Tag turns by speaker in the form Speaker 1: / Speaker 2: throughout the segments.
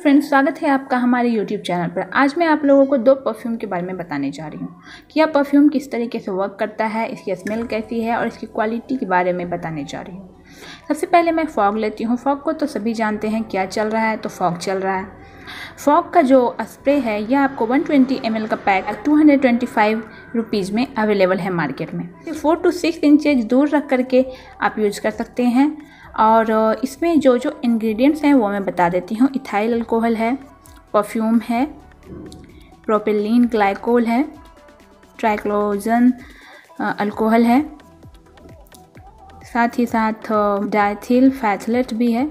Speaker 1: Friends स्वागत है आपका हमारे यूट्यूब चैनल पर। आज मैं आप लोगों को दो परफ्यूम के बारे में बताने जा रही हूँ कि यह परफ्यूम किस तरीके से वर्क करता है, इसकी स्मेल कैसी है और इसकी क्वालिटी के बारे में बताने जा रही हूँ। सबसे पहले मैं फॉग लेती हूँ। फॉग को तो सभी जानते हैं क्या चल रहा है तो फॉग चल रहा है। फॉग का जो स्प्रे है, यह आपको 120 ट्वेंटी का पैक टू हंड्रेड रुपीज़ में अवेलेबल है मार्केट में। फोर टू सिक्स इंचेज दूर रख करके आप यूज़ कर सकते हैं। और इसमें जो जो इंग्रेडिएंट्स हैं वो मैं बता देती हूँ। इथाइल अल्कोहल है परफ्यूम है प्रोपेलिन ग्लाइकोल है ट्राइक्लोजन अल्कोहल है। साथ ही साथ डायथिल फैथलेट भी है।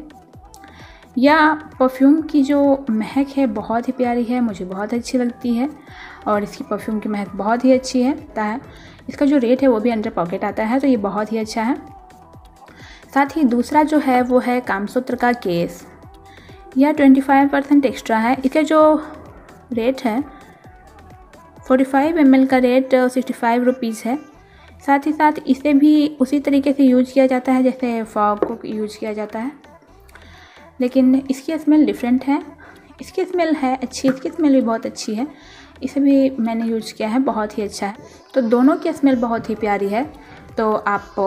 Speaker 1: या परफ्यूम की जो महक है, बहुत ही प्यारी है, मुझे बहुत अच्छी लगती है। और इसकी परफ्यूम की महक बहुत ही अच्छी है, ता है इसका जो रेट है वो भी अंडर पॉकेट आता है तो ये बहुत ही अच्छा है। साथ ही दूसरा जो है वो है कामसूत्र का केस। यह 25 परसेंट एक्स्ट्रा है। इसका जो रेट है 45 फाइव का रेट सिक्सटी फाइव रुपीज़ है। साथ ही साथ इसे भी उसी तरीके से यूज़ किया जाता है जैसे फॉग को यूज़ किया जाता है। लेकिन इसकी स्मेल डिफरेंट है। इसकी स्मेल है अच्छी, इसकी स्मेल भी बहुत अच्छी है। इसे भी मैंने यूज़ किया है, बहुत ही अच्छा है। तो दोनों की स्मेल बहुत ही प्यारी है। तो आप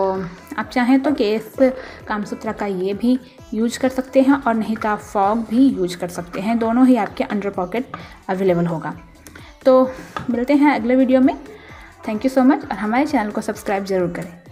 Speaker 1: आप चाहें तो केस कामसूत्रा का ये भी यूज़ कर सकते हैं और नहीं तो आप फॉग भी यूज़ कर सकते हैं। दोनों ही आपके अंडर पॉकेट अवेलेबल होगा। तो मिलते हैं अगले वीडियो में। थैंक यू सो मच और हमारे चैनल को सब्सक्राइब ज़रूर करें।